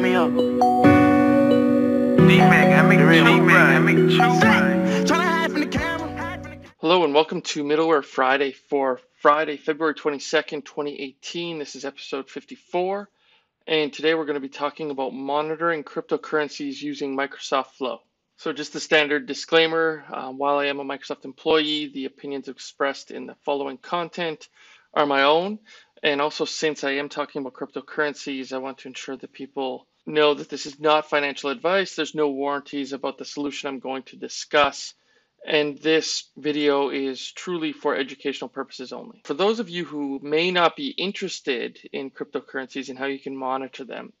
hold me up. Hello and welcome to Middleware Friday for Friday, February 22nd, 2018. This is episode 54. And today we're going to be talking about monitoring cryptocurrencies using Microsoft Flow. So, just the standard disclaimer um, while I am a Microsoft employee, the opinions expressed in the following content are my own. And also, since I am talking about cryptocurrencies, I want to ensure that people know that this is not financial advice. There's no warranties about the solution I'm going to discuss. And this video is truly for educational purposes only. For those of you who may not be interested in cryptocurrencies and how you can monitor them,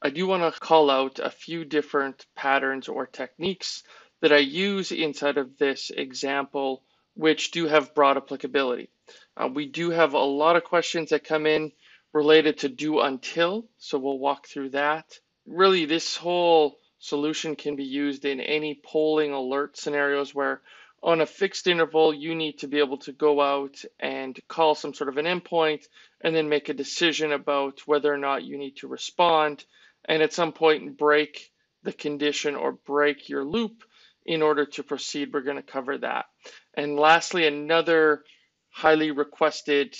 I do want to call out a few different patterns or techniques that I use inside of this example, which do have broad applicability. Uh, we do have a lot of questions that come in related to do until, so we'll walk through that. Really, this whole solution can be used in any polling alert scenarios where on a fixed interval, you need to be able to go out and call some sort of an endpoint and then make a decision about whether or not you need to respond and at some point break the condition or break your loop in order to proceed. We're going to cover that. And lastly, another highly requested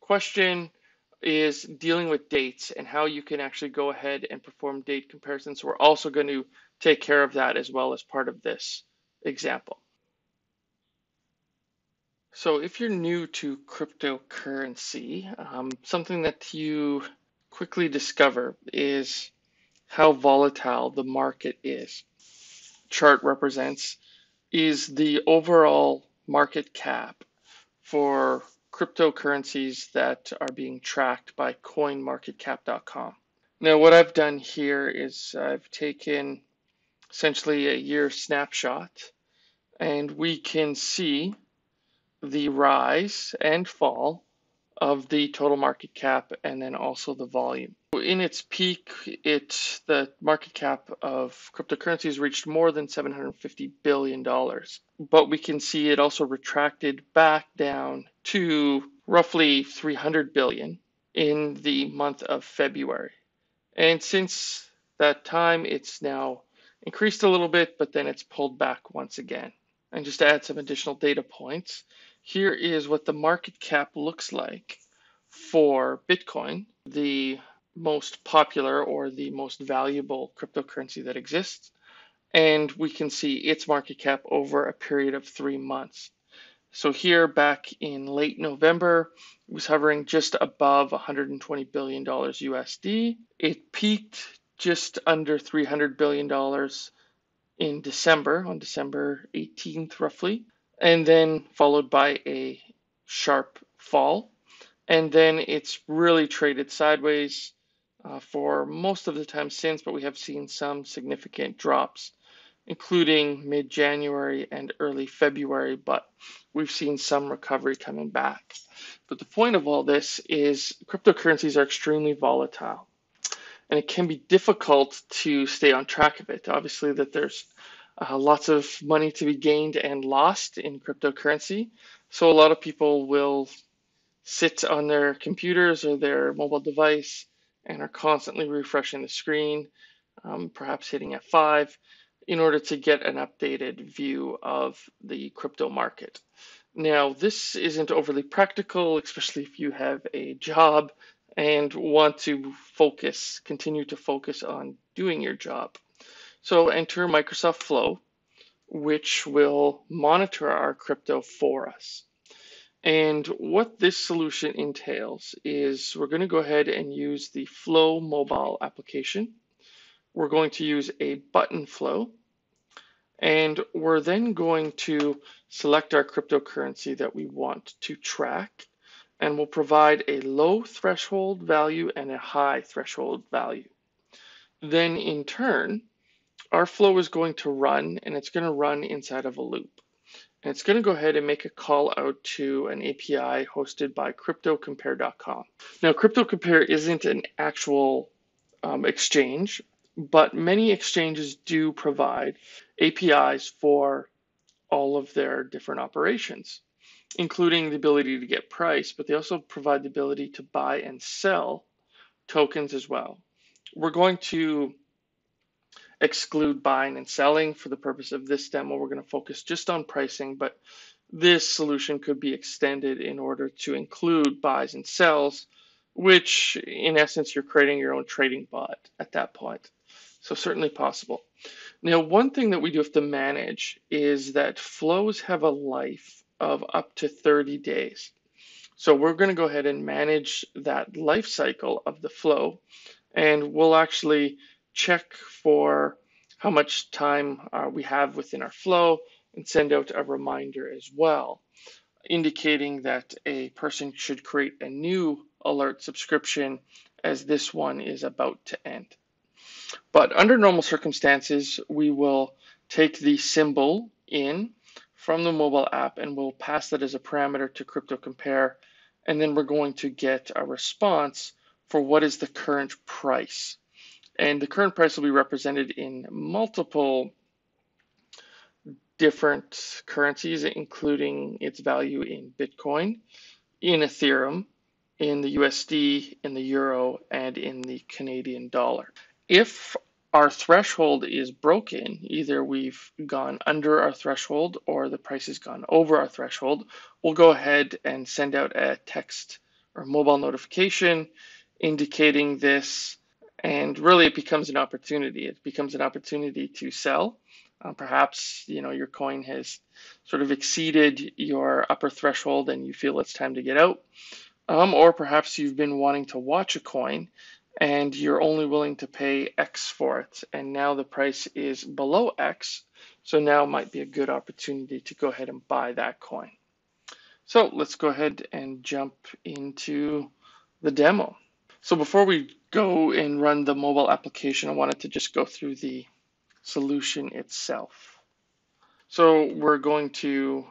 question is dealing with dates and how you can actually go ahead and perform date comparisons. So we're also going to take care of that as well as part of this example. So if you're new to cryptocurrency, um, something that you quickly discover is how volatile the market is. Chart represents is the overall market cap for cryptocurrencies that are being tracked by coinmarketcap.com. Now, what I've done here is I've taken essentially a year snapshot, and we can see the rise and fall of the total market cap and then also the volume. In its peak, it the market cap of cryptocurrencies reached more than 750 billion dollars. But we can see it also retracted back down to roughly 300 billion in the month of February. And since that time, it's now increased a little bit, but then it's pulled back once again. And just to add some additional data points, here is what the market cap looks like for Bitcoin, the most popular or the most valuable cryptocurrency that exists. And we can see its market cap over a period of three months. So here back in late November, it was hovering just above $120 billion USD. It peaked just under $300 billion in December, on December 18th, roughly and then followed by a sharp fall. And then it's really traded sideways uh, for most of the time since, but we have seen some significant drops, including mid January and early February. But we've seen some recovery coming back. But the point of all this is cryptocurrencies are extremely volatile. And it can be difficult to stay on track of it. Obviously, that there's uh, lots of money to be gained and lost in cryptocurrency. So a lot of people will sit on their computers or their mobile device and are constantly refreshing the screen, um, perhaps hitting F5, in order to get an updated view of the crypto market. Now, this isn't overly practical, especially if you have a job and want to focus, continue to focus on doing your job. So enter Microsoft Flow, which will monitor our crypto for us. And what this solution entails is we're going to go ahead and use the Flow mobile application. We're going to use a button flow. And we're then going to select our cryptocurrency that we want to track. And we'll provide a low threshold value and a high threshold value. Then in turn, our flow is going to run and it's going to run inside of a loop. And it's going to go ahead and make a call out to an API hosted by CryptoCompare.com. Now, CryptoCompare isn't an actual um, exchange, but many exchanges do provide APIs for all of their different operations, including the ability to get price, but they also provide the ability to buy and sell tokens as well. we're going to exclude buying and selling for the purpose of this demo. We're going to focus just on pricing, but this solution could be extended in order to include buys and sells, which in essence, you're creating your own trading bot at that point. So certainly possible. Now, one thing that we do have to manage is that flows have a life of up to 30 days. So we're going to go ahead and manage that life cycle of the flow, and we'll actually check for how much time uh, we have within our flow and send out a reminder as well, indicating that a person should create a new alert subscription as this one is about to end. But under normal circumstances, we will take the symbol in from the mobile app and we'll pass that as a parameter to CryptoCompare. And then we're going to get a response for what is the current price. And the current price will be represented in multiple different currencies, including its value in Bitcoin, in Ethereum, in the USD, in the Euro, and in the Canadian dollar. If our threshold is broken, either we've gone under our threshold or the price has gone over our threshold, we'll go ahead and send out a text or mobile notification indicating this and really it becomes an opportunity. It becomes an opportunity to sell. Uh, perhaps you know your coin has sort of exceeded your upper threshold and you feel it's time to get out. Um, or perhaps you've been wanting to watch a coin and you're only willing to pay x for it. And now the price is below x. So now might be a good opportunity to go ahead and buy that coin. So let's go ahead and jump into the demo. So before we go and run the mobile application, I wanted to just go through the solution itself. So we're going to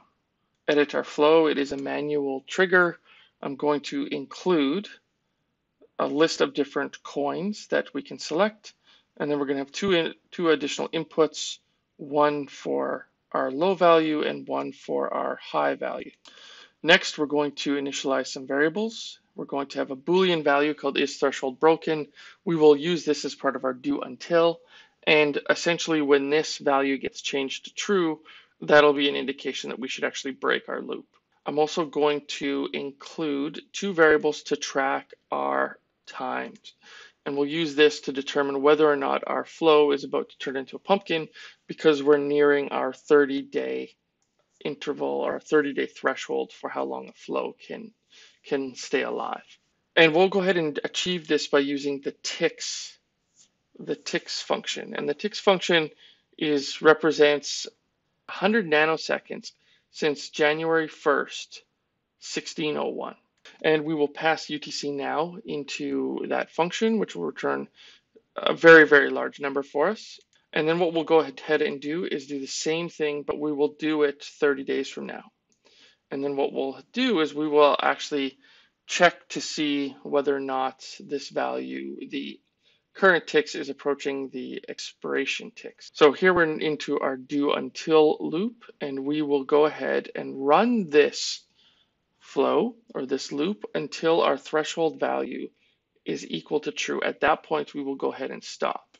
edit our flow. It is a manual trigger. I'm going to include a list of different coins that we can select. And then we're going to have two, in, two additional inputs, one for our low value and one for our high value. Next, we're going to initialize some variables. We're going to have a Boolean value called is threshold broken. We will use this as part of our do until. And essentially when this value gets changed to true, that'll be an indication that we should actually break our loop. I'm also going to include two variables to track our times. And we'll use this to determine whether or not our flow is about to turn into a pumpkin because we're nearing our 30 day interval or 30 day threshold for how long a flow can can stay alive. And we'll go ahead and achieve this by using the ticks, the ticks function. And the ticks function is represents 100 nanoseconds since January 1st, 1601. And we will pass UTC now into that function, which will return a very, very large number for us. And then what we'll go ahead and do is do the same thing, but we will do it 30 days from now. And then what we'll do is we will actually check to see whether or not this value, the current ticks is approaching the expiration ticks. So here we're into our do until loop, and we will go ahead and run this flow or this loop until our threshold value is equal to true. At that point, we will go ahead and stop.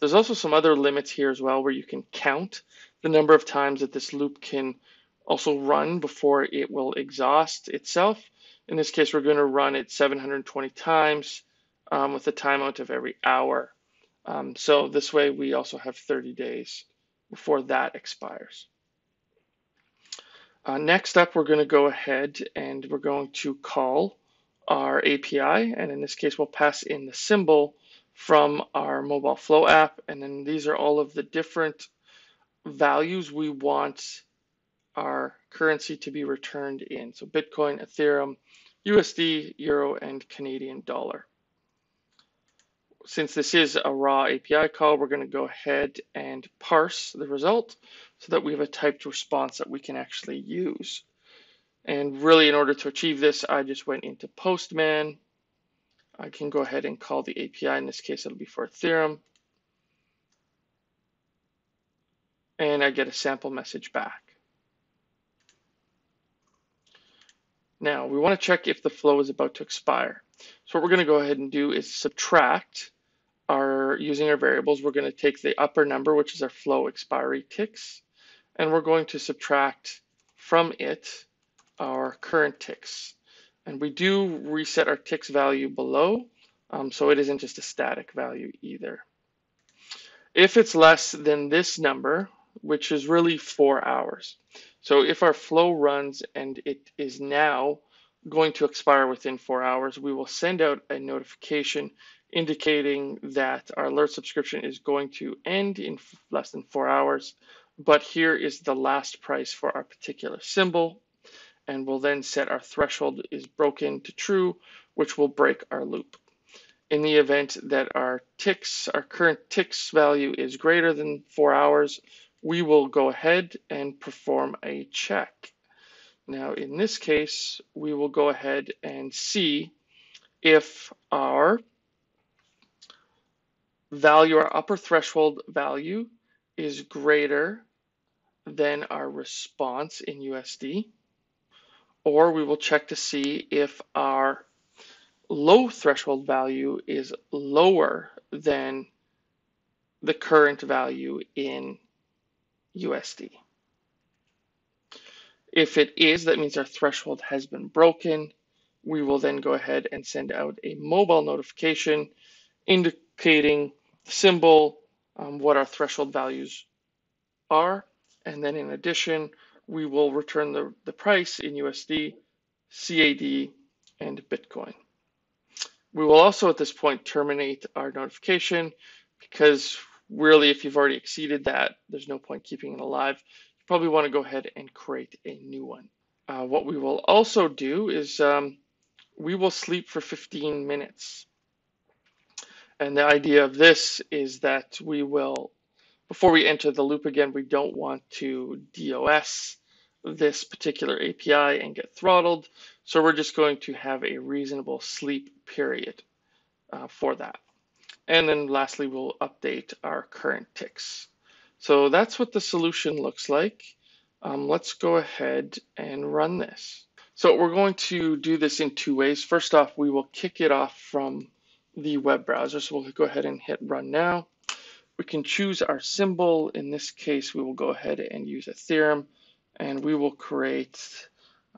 There's also some other limits here as well where you can count the number of times that this loop can also run before it will exhaust itself. In this case, we're going to run it 720 times um, with a timeout of every hour. Um, so this way we also have 30 days before that expires. Uh, next up, we're going to go ahead and we're going to call our API. And in this case, we'll pass in the symbol from our mobile flow app. And then these are all of the different values we want our currency to be returned in. So Bitcoin, Ethereum, USD, Euro, and Canadian dollar. Since this is a raw API call, we're going to go ahead and parse the result so that we have a typed response that we can actually use. And really, in order to achieve this, I just went into Postman. I can go ahead and call the API. In this case, it'll be for Ethereum. And I get a sample message back. Now we want to check if the flow is about to expire. So what we're going to go ahead and do is subtract our using our variables, we're going to take the upper number, which is our flow expiry ticks, and we're going to subtract from it our current ticks. And we do reset our ticks value below, um, so it isn't just a static value either. If it's less than this number, which is really four hours. So if our flow runs and it is now going to expire within four hours, we will send out a notification indicating that our alert subscription is going to end in less than four hours. But here is the last price for our particular symbol. And we'll then set our threshold is broken to true, which will break our loop. In the event that our ticks, our current ticks value is greater than four hours, we will go ahead and perform a check. Now, in this case, we will go ahead and see if our value, our upper threshold value is greater than our response in USD, or we will check to see if our low threshold value is lower than the current value in USD. If it is, that means our threshold has been broken. We will then go ahead and send out a mobile notification indicating symbol, um, what our threshold values are. And then in addition, we will return the, the price in USD, CAD, and Bitcoin. We will also at this point terminate our notification because really if you've already exceeded that, there's no point keeping it alive. You probably want to go ahead and create a new one. Uh, what we will also do is um, we will sleep for 15 minutes. And the idea of this is that we will, before we enter the loop again, we don't want to DOS this particular API and get throttled. So we're just going to have a reasonable sleep period uh, for that. And then lastly, we'll update our current ticks. So that's what the solution looks like. Um, let's go ahead and run this. So we're going to do this in two ways. First off, we will kick it off from the web browser. So we'll go ahead and hit run now. We can choose our symbol. In this case, we will go ahead and use Ethereum and we will create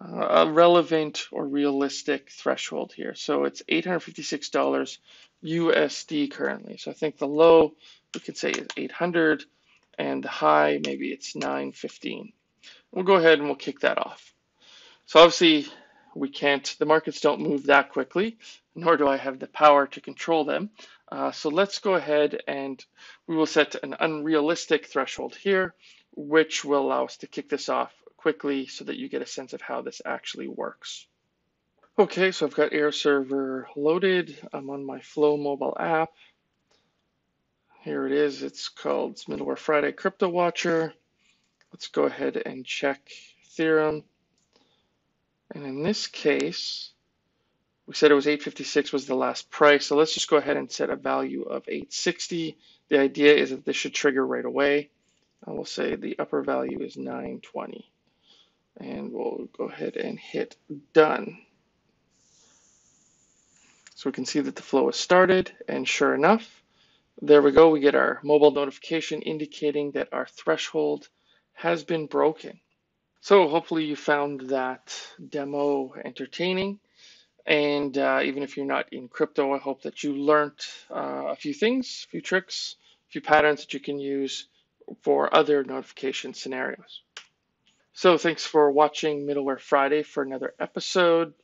uh, a relevant or realistic threshold here. So it's $856 USD currently. So I think the low we could say is 800 and the high maybe it's 915. We'll go ahead and we'll kick that off. So obviously we can't, the markets don't move that quickly, nor do I have the power to control them. Uh, so let's go ahead and we will set an unrealistic threshold here, which will allow us to kick this off quickly so that you get a sense of how this actually works. Okay, so I've got AirServer loaded. I'm on my Flow mobile app. Here it is. It's called Middleware Friday Crypto Watcher. Let's go ahead and check Ethereum. And in this case, we said it was 856 was the last price. So let's just go ahead and set a value of 860. The idea is that this should trigger right away. I will say the upper value is 920 and we'll go ahead and hit done. So we can see that the flow has started and sure enough, there we go. We get our mobile notification indicating that our threshold has been broken. So hopefully you found that demo entertaining. And uh, even if you're not in crypto, I hope that you learned uh, a few things, a few tricks, a few patterns that you can use for other notification scenarios. So thanks for watching Middleware Friday for another episode.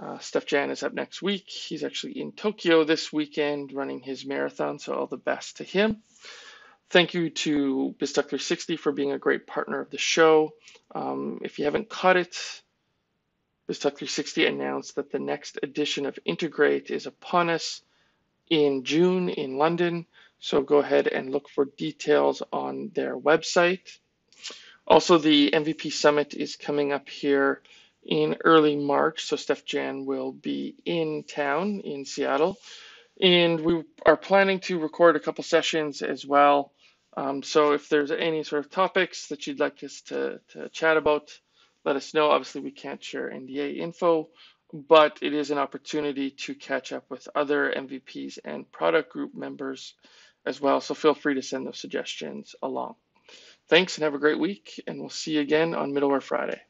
Uh, Steef-Jan is up next week. He's actually in Tokyo this weekend running his marathon, so all the best to him. Thank you to BizTalk360 for being a great partner of the show. Um, if you haven't caught it, BizTalk360 announced that the next edition of Integrate is upon us in June in London. So go ahead and look for details on their website. Also, the MVP Summit is coming up here in early March, so Steef-Jan will be in town in Seattle. And we are planning to record a couple sessions as well. Um, so if there's any sort of topics that you'd like us to, to chat about, let us know. Obviously, we can't share NDA info, but it is an opportunity to catch up with other MVPs and product group members as well. So feel free to send those suggestions along. Thanks and have a great week, and we'll see you again on Middleware Friday.